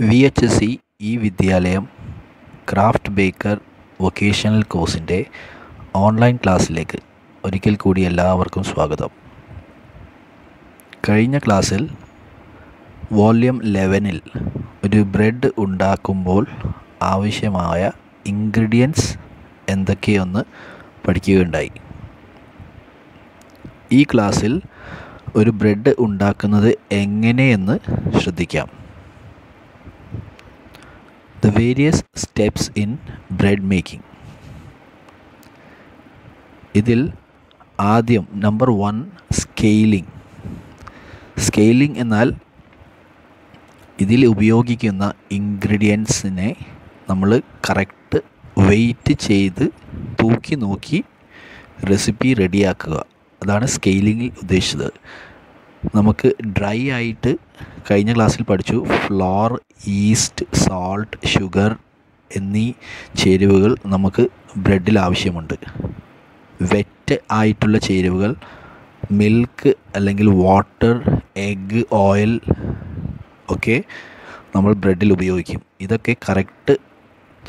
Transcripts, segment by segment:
V H S C ഈ വിദ്യാലയം craft baker vocational കോഴ്സിന്റെ ഓൺലൈൻ ക്ലാസ്സിലേക്ക് ഒരിക്കൽ കൂടി എല്ലാവർക്കും സ്വാഗതം. കഴിഞ്ഞ ക്ലാസ്സിൽ വോള്യം ലെവനിൽ ഒരു ബ്രെഡ് ഉണ്ടാക്കുമ്പോൾ ആവശ്യമായ ഇൻഗ്രീഡിയൻസ് എന്തൊക്കെയൊന്ന് പഠിക്കുകയുണ്ടായി. ഈ ക്ലാസ്സിൽ ഒരു ബ്രെഡ് ഉണ്ടാക്കുന്നത് എങ്ങനെയെന്ന് ശ്രദ്ധിക്കാം. The various steps in bread making ഇതിൽ ആദ്യം നമ്പർ വൺ സ്കെയിലിംഗ് സ്കെയിലിംഗ് എന്നാൽ ഇതിൽ ഉപയോഗിക്കുന്ന ഇൻഗ്രീഡിയൻസിനെ നമ്മൾ കറക്റ്റ് വെയിറ്റ് ചെയ്ത് തൂക്കി നോക്കി റെസിപ്പി റെഡിയാക്കുക അതാണ് സ്കെയിലിങ്ങിൽ ഉദ്ദേശിച്ചത്. നമുക്ക് ഡ്രൈ ആയിട്ട് കഴിഞ്ഞ ക്ലാസ്സിൽ പഠിച്ചു. ഫ്ലോർ ഈസ്റ്റ് സാൾട്ട് ഷുഗർ എന്നീ ചേരുവകൾ നമുക്ക് ബ്രെഡിൽ ആവശ്യമുണ്ട്. വെറ്റ് ആയിട്ടുള്ള ചേരുവകൾ മിൽക്ക് അല്ലെങ്കിൽ വാട്ടർ എഗ്ഗ് ഓയിൽ ഒക്കെ നമ്മൾ ബ്രെഡിൽ ഉപയോഗിക്കും. ഇതൊക്കെ കറക്റ്റ്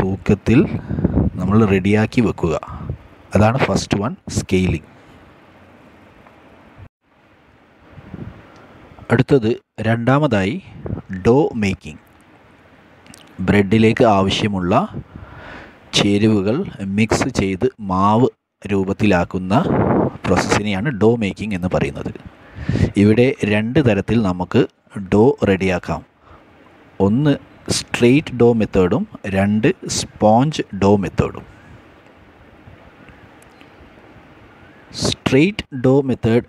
തൂക്കത്തിൽ നമ്മൾ റെഡിയാക്കി വെക്കുക. അതാണ് ഫസ്റ്റ് വൺ സ്കെയിലിംഗ്. അടുത്തത് രണ്ടാമതായി ഡോ മേക്കിംഗ്. ബ്രെഡിലേക്ക് ആവശ്യമുള്ള ചേരുവകൾ മിക്സ് ചെയ്ത് മാവ് രൂപത്തിലാക്കുന്ന പ്രോസസ്സിനെയാണ് ഡോ മേക്കിംഗ് എന്ന് പറയുന്നത്. ഇവിടെ രണ്ട് തരത്തിൽ നമുക്ക് ഡോ റെഡിയാക്കാം. ഒന്ന് സ്ട്രെയിറ്റ് ഡോ മെത്തേഡും രണ്ട് സ്പോഞ്ച് ഡോ മെത്തേഡും. സ്ട്രെയിറ്റ് ഡോ മെത്തേഡ്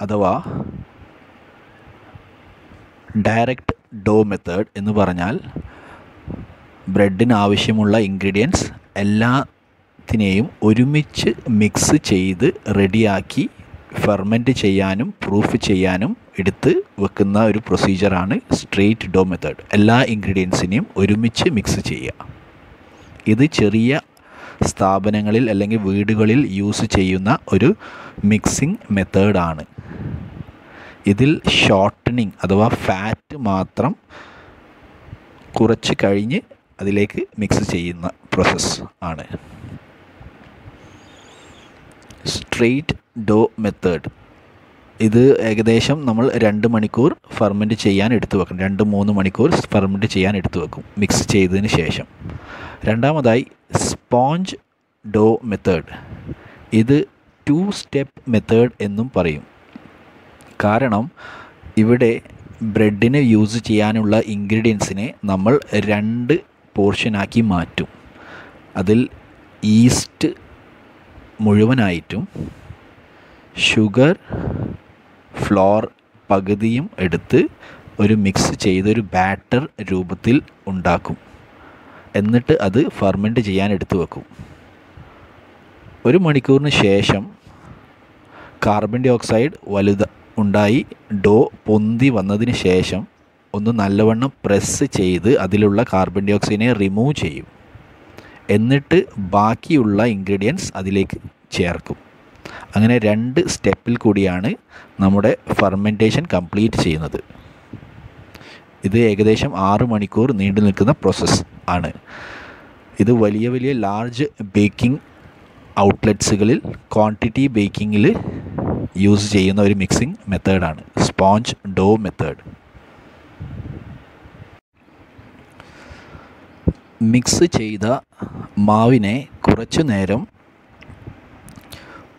അഥവാ ഡയറക്റ്റ് ഡോ മെത്തേഡ് എന്ന് പറഞ്ഞാൽ ബ്രെഡിന് ആവശ്യമുള്ള ഇൻഗ്രീഡിയൻസ് എല്ലാത്തിനെയും ഒരുമിച്ച് മിക്സ് ചെയ്ത് റെഡിയാക്കി ഫെർമെന്റ് ചെയ്യാനും പ്രൂഫ് ചെയ്യാനും എടുത്ത് വെക്കുന്ന ഒരു പ്രൊസീജിയറാണ് സ്ട്രെയിറ്റ് ഡോ മെത്തേഡ്. എല്ലാ ഇൻഗ്രീഡിയൻസിനെയും ഒരുമിച്ച് മിക്സ് ചെയ്യുക. ഇത് ചെറിയ സ്ഥാപനങ്ങളിൽ അല്ലെങ്കിൽ വീടുകളിൽ യൂസ് ചെയ്യുന്ന ഒരു മിക്സിംഗ് മെത്തേഡാണ്. ഇതിൽ ഷോർട്ടനിങ് അഥവാ ഫാറ്റ് മാത്രം കുറച്ച് കഴിഞ്ഞ് അതിലേക്ക് മിക്സ് ചെയ്യുന്ന പ്രോസസ്സ് ആണ്. സ്ട്രെയിറ്റ് ഡോ മെത്തേഡ് ഇത് ഏകദേശം നമ്മൾ രണ്ട് മണിക്കൂർ ഫെർമെന്റ് ചെയ്യാൻ എടുത്തു വെക്കും. രണ്ട് മൂന്ന് മണിക്കൂർ ഫെർമെന്റ് ചെയ്യാൻ എടുത്തു വെക്കും. മിക്സ് ചെയ്തതിന് ശേഷം. രണ്ടാമതായി സ്പോഞ്ച് ഡോ മെത്തേഡ് ഇത് ടു സ്റ്റെപ്പ് മെത്തേഡ് എന്നും പറയും. കാരണം ഇവിടെ ബ്രെഡിന് യൂസ് ചെയ്യാനുള്ള ഇൻഗ്രീഡിയൻസിനെ നമ്മൾ രണ്ട് പോർഷനാക്കി മാറ്റും. അതിൽ ഈസ്റ്റ് മുഴുവനായിട്ടും ഷുഗർ ഫ്ലോർ പകുതിയും എടുത്ത് ഒരു മിക്സ് ചെയ്തൊരു ബാറ്റർ രൂപത്തിൽ ഉണ്ടാക്കും. എന്നിട്ട് അത് ഫെർമെന്റ് ചെയ്യാൻ എടുത്തു വെക്കും. ഒരു മണിക്കൂറിന് ശേഷം കാർബൺ ഡൈ ഓക്സൈഡ് വലുത ഉണ്ടായി. ഡോ പൊന്തി വന്നതിന് ശേഷം ഒന്ന് നല്ലവണ്ണം പ്രസ് ചെയ്ത് അതിലുള്ള കാർബൺ ഡൈ ഓക്സൈഡിനെ റിമൂവ് ചെയ്യും. എന്നിട്ട് ബാക്കിയുള്ള ഇൻഗ്രീഡിയൻസ് അതിലേക്ക് ചേർക്കും. അങ്ങനെ രണ്ട് സ്റ്റെപ്പിൽ കൂടിയാണ് നമ്മുടെ ഫെർമെന്റേഷൻ കംപ്ലീറ്റ് ചെയ്യുന്നത്. ഇത് ഏകദേശം ആറ് മണിക്കൂർ നീണ്ടു നിൽക്കുന്ന പ്രോസസ്സ് ആണ്. ഇത് വലിയ വലിയ ലാർജ് ബേക്കിംഗ് ഔട്ട്ലെറ്റ്സുകളിൽ ക്വാണ്ടിറ്റി ബേക്കിങ്ങിൽ യൂസ് ചെയ്യുന്ന ഒരു മിക്സിംഗ് മെത്തേഡാണ് സ്പോഞ്ച് ഡോ മെത്തേഡ് മിക്സ് ചെയ്ത മാവിനെ കുറച്ചു നേരം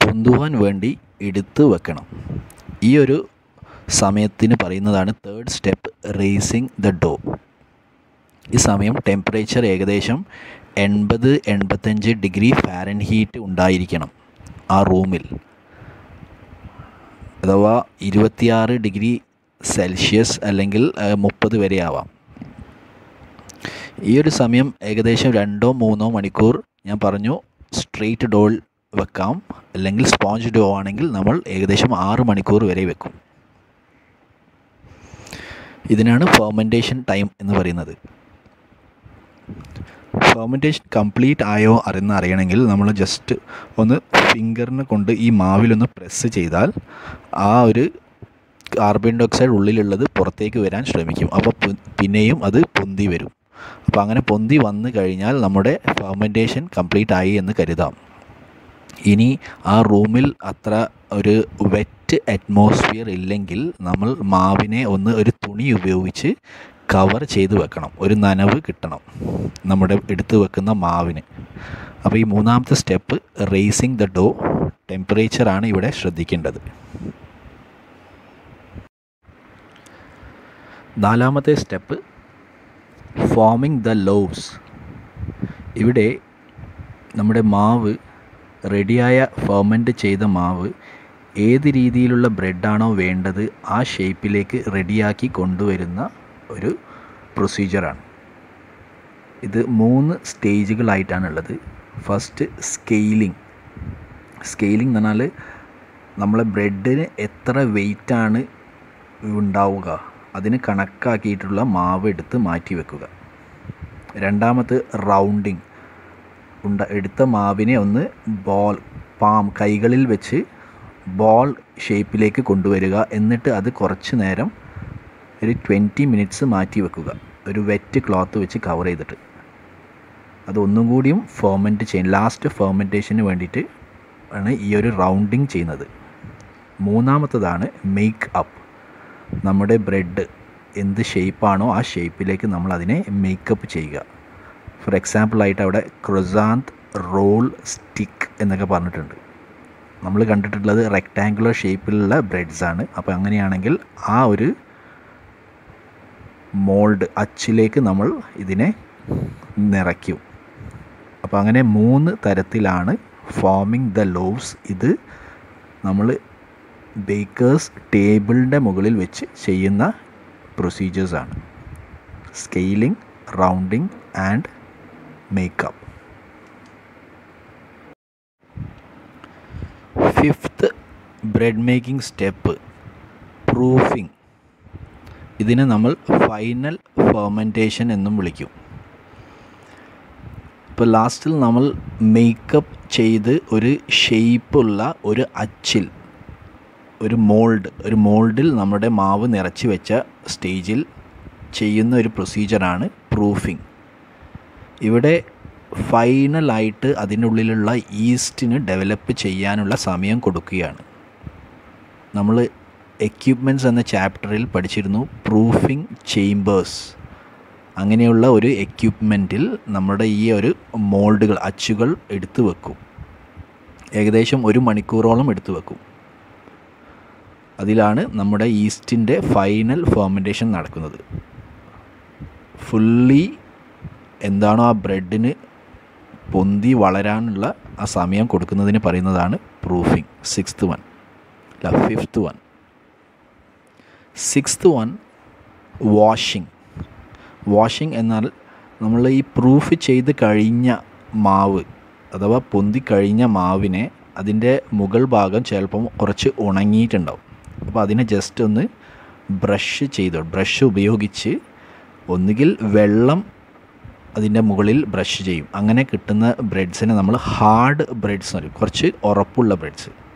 പൊന്തുവാൻ വേണ്ടി എടുത്ത് വെക്കണം. ഈ ഒരു സമയത്തിന് പറയുന്നതാണ് third step raising the dough ഈ സമയം ടെമ്പറേച്ചർ ഏകദേശം എൺപത് എൺപത്തഞ്ച് ഡിഗ്രി ഫാരൻ ഹീറ്റ് ഉണ്ടായിരിക്കണം ആ റൂമിൽ അഥവാ ഇരുപത്തിയാറ് ഡിഗ്രി സെൽഷ്യസ് അല്ലെങ്കിൽ മുപ്പത് വരെ ആവാം. ഈ ഒരു സമയം ഏകദേശം രണ്ടോ മൂന്നോ മണിക്കൂർ ഞാൻ പറഞ്ഞു സ്ട്രെയിറ്റ് ഡോൾ വെക്കാം. അല്ലെങ്കിൽ സ്പോഞ്ച് ഡോ ആണെങ്കിൽ നമ്മൾ ഏകദേശം ആറ് മണിക്കൂർ വരെ വെക്കും. ഇതിനാണ് ഫെർമെന്റേഷൻ ടൈം എന്ന് പറയുന്നത്. ഫെർമെന്റേഷൻ കംപ്ലീറ്റ് ആയോ അറിയുന്ന അറിയണമെങ്കിൽ നമ്മൾ ജസ്റ്റ് ഒന്ന് ഫിംഗറിനെ കൊണ്ട് ഈ മാവിലൊന്ന് പ്രസ് ചെയ്താൽ ആ ഒരു കാർബൺ ഡയോക്സൈഡ് ഉള്ളിലുള്ളത് പുറത്തേക്ക് വരാൻ ശ്രമിക്കും. അപ്പോൾ പിന്നെയും അത് പൊന്തി വരും. അപ്പോൾ അങ്ങനെ പൊന്തി വന്നു കഴിഞ്ഞാൽ നമ്മുടെ ഫെർമെന്റേഷൻ കംപ്ലീറ്റ് ആയി എന്ന് കരുതാം. ഇനി ആ റൂമിൽ അത്ര ഒരു വെറ്റ് അറ്റ്മോസ്ഫിയർ ഇല്ലെങ്കിൽ നമ്മൾ മാവിനെ ഒന്ന് ഒരു തുണി ഉപയോഗിച്ച് കവർ ചെയ്ത് വെക്കണം. ഒരു നനവ് കിട്ടണം നമ്മുടെ എടുത്ത് വെക്കുന്ന മാവിന്. അപ്പോൾ ഈ മൂന്നാമത്തെ സ്റ്റെപ്പ് റേസിംഗ് ദ ഡോ ടെമ്പറേച്ചറാണ് ഇവിടെ ശ്രദ്ധിക്കേണ്ടത്. നാലാമത്തെ സ്റ്റെപ്പ് ഫോമിങ് ദ ലോവ്സ് ഇവിടെ നമ്മുടെ മാവ് റെഡിയായ ഫെർമെന്റ് ചെയ്ത മാവ് ഏത് രീതിയിലുള്ള ബ്രെഡാണോ വേണ്ടത് ആ ഷേപ്പിലേക്ക് റെഡിയാക്കി കൊണ്ടുവരുന്ന ഒരു പ്രൊസീജിയറാണ്. ഇത് മൂന്ന് സ്റ്റേജുകളായിട്ടാണുള്ളത്. First scaling. സ്കെയിലിംഗ് എന്ന് പറഞ്ഞാൽ നമ്മളെ ബ്രെഡിന് എത്ര വെയിറ്റാണ് ഉണ്ടാവുക അതിന് കണക്കാക്കിയിട്ടുള്ള മാവ് എടുത്ത് മാറ്റി വെക്കുക. രണ്ടാമത് റൗണ്ടിങ്. ഉണ്ട എടുത്ത മാവിനെ ഒന്ന് ബോൾ പാം കൈകളിൽ വെച്ച് ബോൾ ഷേപ്പിലേക്ക് കൊണ്ടുവരിക. എന്നിട്ട് അത് കുറച്ച് നേരം ഒരു ട്വന്റി മിനിറ്റ്സ് മാറ്റി വെക്കുക. ഒരു വെറ്റ് ക്ലോത്ത് വെച്ച് കവർ ചെയ്തിട്ട്. അതൊന്നും കൂടിയും ഫെർമെന്റ് ചെയ്യും ലാസ്റ്റ് ഫെർമെന്റേഷന് വേണ്ടിയിട്ട് ആണ് ഈ ഒരു റൗണ്ടിങ് ചെയ്യുന്നത്. മൂന്നാമത്തതാണ് മേക്ക് അപ്പ് നമ്മുടെ ബ്രെഡ് എന്ത് ഷേപ്പാണോ ആ ഷേപ്പിലേക്ക് നമ്മൾ അതിനെ മേക്കപ്പ് ചെയ്യുക. ഫോർ എക്സാമ്പിളായിട്ട് അവിടെ ക്രൊസാന്ത് റോൾ സ്റ്റിക്ക് എന്നൊക്കെ പറഞ്ഞിട്ടുണ്ട്. നമ്മൾ കണ്ടിട്ടുള്ളത് റെക്റ്റാങ്കുലർ ഷേപ്പിലുള്ള ബ്രെഡ്സാണ് അപ്പോൾ അങ്ങനെയാണെങ്കിൽ ആ ഒരു മോൾഡ് അച്ചിലേക്ക് നമ്മൾ ഇതിനെ നിറയ്ക്കും. അപ്പോൾ അങ്ങനെ മൂന്ന് തരത്തിലാണ് ഫോമിങ് ദ ലോവ്സ് ഇത് നമ്മൾ ബേക്കേഴ്സ് ടേബിളിന്റെ മുകളിൽ വെച്ച് ചെയ്യുന്ന പ്രൊസീജിയേഴ്സാണ് scaling rounding and makeup fifth bread making step proofing ഇതിനെ നമ്മൾ ഫൈനൽ ഫെർമെന്റേഷൻ എന്നും വിളിക്കും. ഇപ്പോൾ ലാസ്റ്റിൽ നമ്മൾ മേക്കപ്പ് ചെയ്ത് ഒരു ഷെയ്പ്പുള്ള ഒരു അച്ചിൽ ഒരു മോൾഡ് ഒരു മോൾഡിൽ നമ്മുടെ മാവ് നിറച്ച് വെച്ച സ്റ്റേജിൽ ചെയ്യുന്ന ഒരു പ്രൊസീജിയറാണ് പ്രൂഫിംഗ് ഇവിടെ ഫൈനലായിട്ട് അതിനുള്ളിലുള്ള ഈസ്റ്റിന് ഡെവലപ്പ് ചെയ്യാനുള്ള സമയം കൊടുക്കുകയാണ്. നമ്മൾ എക്യുപ്മെന്റ്സ് എന്ന ചാപ്റ്ററിൽ പഠിച്ചിരുന്നു പ്രൂഫിംഗ് ചേംബേഴ്സ് അങ്ങനെയുള്ള ഒരു എക്യുപ്മെന്റിൽ നമ്മുടെ ഈ ഒരു മോൾഡുകൾ അച്ചുകൾ എടുത്തു വെക്കും. ഏകദേശം ഒരു മണിക്കൂറോളം എടുത്തു വെക്കും. അതിലാണ് നമ്മുടെ ഈസ്റ്റിന്റെ ഫൈനൽ ഫെർമെന്റേഷൻ നടക്കുന്നത്. ഫുള്ളി എന്താണോ ആ ബ്രെഡിന് പൊന്തി വളരാനുള്ള ആ സമയം കൊടുക്കുന്നതിന് പറയുന്നതാണ് പ്രൂഫിംഗ് സിക്സ്ത് വൺ അല്ല fifth one sixth one washing. Washing എന്നാൽ നമ്മൾ ഈ പ്രൂഫ് ചെയ്ത് കഴിഞ്ഞ മാവ് അഥവാ പൊന്തി കഴിഞ്ഞ മാവിനെ അതിന്റെ മുകൾ ഭാഗം ചിലപ്പം കുറച്ച് ഉണങ്ങിയിട്ടുണ്ടാവും. അപ്പോൾ അതിനെ ജസ്റ്റ് ഒന്ന് ബ്രഷ് ചെയ്തോ ബ്രഷ് ഉപയോഗിച്ച് ഒന്നുകിൽ വെള്ളം അതിന്റെ മുകളിൽ ബ്രഷ് ചെയ്യും. അങ്ങനെ കിട്ടുന്ന ബ്രെഡ്സിനെ നമ്മൾ ഹാർഡ് ബ്രെഡ്സ് എന്ന് പറയും. കുറച്ച് ഉറപ്പുള്ള ബ്രെഡ്സ്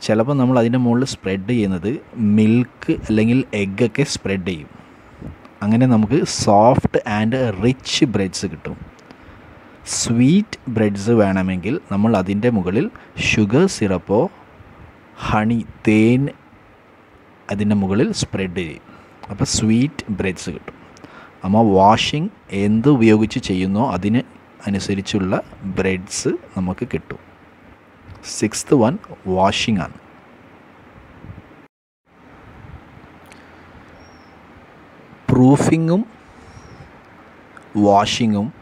ചിലപ്പോൾ നമ്മൾ അതിന്റെ മുകളിൽ സ്പ്രെഡ് ചെയ്യുന്നത് മിൽക്ക് അല്ലെങ്കിൽ എഗ്ഗൊക്കെ സ്പ്രെഡ് ചെയ്യും. അങ്ങനെ നമുക്ക് സോഫ്റ്റ് ആൻഡ് റിച്ച് ബ്രെഡ്സ് കിട്ടും. സ്വീറ്റ് ബ്രെഡ്സ് വേണമെങ്കിൽ നമ്മൾ അതിന്റെ മുകളിൽ ഷുഗർ സിറപ്പോ ഹണി തേൻ അതിന്റെ മുകളിൽ സ്പ്രെഡ് ചെയ്യും. അപ്പോൾ സ്വീറ്റ് ബ്രെഡ്സ് കിട്ടും. അമ്മ വാഷിംഗ് എന്ത് ഉപയോഗിച്ച് ചെയ്യുന്നോ അതിന് അനുസരിച്ചുള്ള ബ്രെഡ്സ് നമുക്ക് കിട്ടും. സിക്സ്ത് വൺ വാഷിംഗ് ആണ്. പ്രൂഫിങ്ങും വാഷിങ്ങും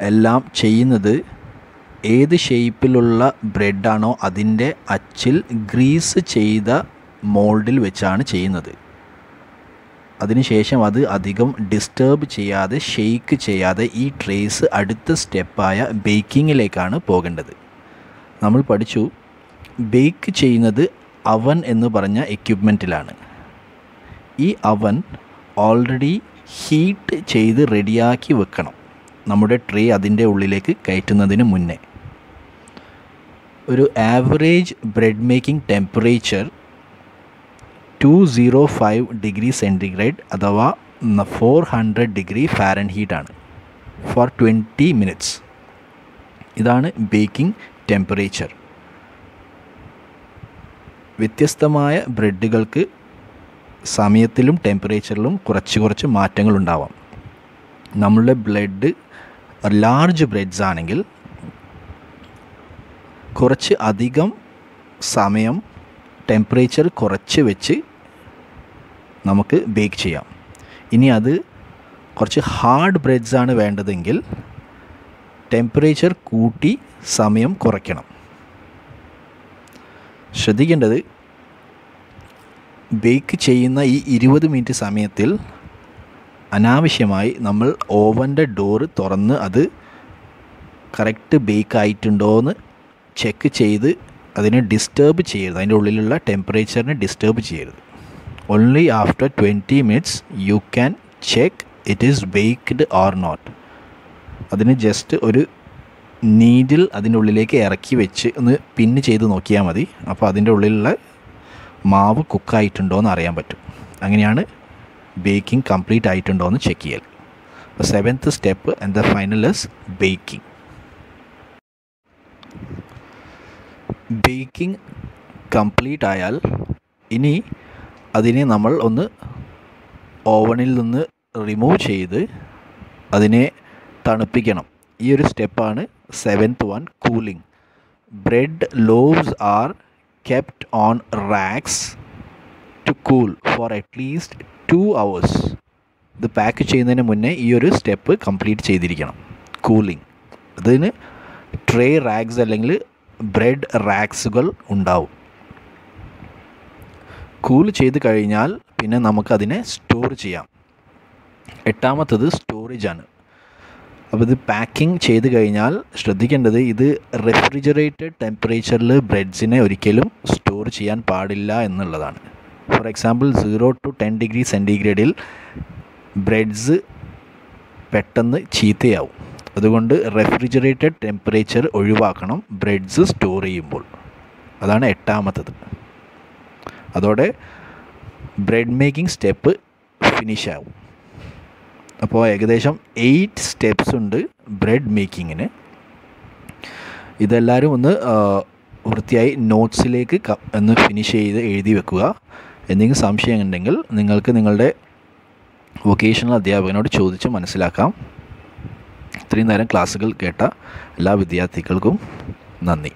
എല്ലാം ചെയ്യുന്നത് ഏത് ഷേപ്പിലുള്ള ബ്രെഡാണോ അതിന്റെ അച്ചിൽ ഗ്രീസ് ചെയ്ത മോൾഡിൽ വെച്ചാണ് ചെയ്യുന്നത്. അതിനുശേഷം അത് അധികം ഡിസ്റ്റേബ് ചെയ്യാതെ ഷെയ്ക്ക് ചെയ്യാതെ ഈ ട്രേസ് അടുത്ത സ്റ്റെപ്പായ ബേക്കിങ്ങിലേക്കാണ് പോകേണ്ടത്. നമ്മൾ പഠിച്ചു ബേക്ക് ചെയ്യുന്നത് അവൻ എന്ന് പറഞ്ഞ എക്യുപ്മെന്റിലാണ് ഈ അവൻ ഓൾറെഡി ഹീറ്റ് ചെയ്ത് റെഡിയാക്കി വെക്കണം. നമ്മുടെ ട്രേ അതിന്റെ ഉള്ളിലേക്ക് കയറ്റുന്നതിന് മുന്നേ. ഒരു average bread making temperature two zero five degree centigrade അഥവാ ഫോർ ഹൺഡ്രഡ് ഡിഗ്രി ഫാരൻഹീറ്റ് ആണ്. ഫോർ ട്വന്റി മിനിറ്റ്സ് ഇതാണ് ബേക്കിംഗ് ടെമ്പറേച്ചർ വ്യത്യസ്തമായ ബ്രെഡുകൾക്ക് സമയത്തിലും ടെമ്പറേച്ചറിലും കുറച്ച് കുറച്ച് മാറ്റങ്ങളുണ്ടാവാം നമ്മളുടെ ബ്ലഡ് ലാർജ് ബ്രെഡ്സ് ആണെങ്കിൽ കുറച്ച് അധികം സമയം ടെമ്പറേച്ചർ കുറച്ച് വെച്ച് നമുക്ക് ബേക്ക് ചെയ്യാം. ഇനി അത് കുറച്ച് ഹാർഡ് ബ്രെഡ്സ് ആണ് വേണ്ടതെങ്കിൽ ടെമ്പറേച്ചർ കൂട്ടി സമയം കുറയ്ക്കണം. ശ്രദ്ധിക്കേണ്ടത് ബേക്ക് ചെയ്യുന്ന ഈ ഇരുപത് മിനിറ്റ് സമയത്തിൽ അനാവശ്യമായി നമ്മൾ ഓവന്റെ ഡോറ് തുറന്ന് അത് കറക്റ്റ് ബേക്ക് ആയിട്ടുണ്ടോ എന്ന് ചെക്ക് ചെയ്ത് അതിനെ ഡിസ്റ്റേബ് ചെയ്യരുത്. അതിന്റെ ഉള്ളിലുള്ള ടെമ്പറേച്ചറിനെ ഡിസ്റ്റേബ് ചെയ്യരുത്. Only after twenty minutes you can check it is baked or not അതിന് ജസ്റ്റ് ഒരു നീഡിൽ അതിന്റെ ഉള്ളിലേക്ക് ഇറക്കി വെച്ച് ഒന്ന് പിന്ന് ചെയ്ത് നോക്കിയാൽ മതി. അപ്പോൾ അതിന്റെ ഉള്ളിലുള്ള മാവ് കുക്കായിട്ടുണ്ടോ എന്ന് അറിയാൻ പറ്റും. അങ്ങനെയാണ് ബേക്കിംഗ് കംപ്ലീറ്റ് ആയിട്ടുണ്ടോ എന്ന് ചെക്ക് ചെയ്യൽ seventh step and the final is baking baking complete ആയാൽ ഇനി അതിനെ നമ്മൾ ഒന്ന് ഓവണിൽ നിന്ന് റിമൂവ് ചെയ്ത് അതിനെ തണുപ്പിക്കണം. ഈ ഒരു സ്റ്റെപ്പാണ് seventh one cooling. Bread loaves are kept on racks to cool for at least two hours ഇത് പാക്ക് ചെയ്യുന്നതിന് മുന്നേ ഈ ഒരു സ്റ്റെപ്പ് കംപ്ലീറ്റ് ചെയ്തിരിക്കണം. കൂളിംഗ് അതിന് ട്രേ റാക്സ് അല്ലെങ്കിൽ ബ്രെഡ് റാക്സുകൾ ഉണ്ടാവും. കൂൾ ചെയ്ത് കഴിഞ്ഞാൽ പിന്നെ നമുക്കതിനെ സ്റ്റോർ ചെയ്യാം. എട്ടാമത്തത് സ്റ്റോറേജാണ് അപ്പോൾ ഇത് പാക്കിംഗ് ചെയ്ത് കഴിഞ്ഞാൽ ശ്രദ്ധിക്കേണ്ടത് ഇത് റെഫ്രിജറേറ്റഡ് ടെമ്പറേച്ചറിൽ ബ്രെഡ്സിനെ ഒരിക്കലും സ്റ്റോർ ചെയ്യാൻ പാടില്ല എന്നുള്ളതാണ്. For example zero to ten degree സെന്റിഗ്രേഡിൽ breads പെട്ടെന്ന് ചീത്തയാവും. അതുകൊണ്ട് റെഫ്രിജറേറ്റഡ് ടെമ്പറേച്ചർ ഒഴിവാക്കണം ബ്രെഡ്സ് സ്റ്റോർ ചെയ്യുമ്പോൾ. അതാണ് എട്ടാമത്തത്. അതോടെ ബ്രെഡ് മേക്കിംഗ് സ്റ്റെപ്പ് ഫിനിഷ് ആവും. അപ്പോൾ ഏകദേശം എയ്റ്റ് സ്റ്റെപ്സ് ഉണ്ട് ബ്രെഡ് മേക്കിങ്ങിന് ഇതെല്ലാവരും ഒന്ന് വൃത്തിയായി നോട്ട്സിലേക്ക് ഒന്ന് ഫിനിഷ് ചെയ്ത് എഴുതി വെക്കുക. എന്തെങ്കിലും സംശയം ഉണ്ടെങ്കിൽ നിങ്ങൾക്ക് നിങ്ങളുടെ വൊക്കേഷണൽ അധ്യാപകനോട് ചോദിച്ച് മനസ്സിലാക്കാം. ഇത്രയും നേരം ക്ലാസ്സുകൾ കേട്ട എല്ലാ വിദ്യാർത്ഥികൾക്കും നന്ദി.